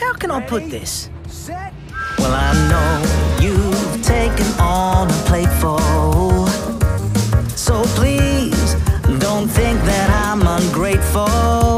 How can Ready, I put this? Set. Well, I know you've taken on a plateful. So please don't think that I'm ungrateful.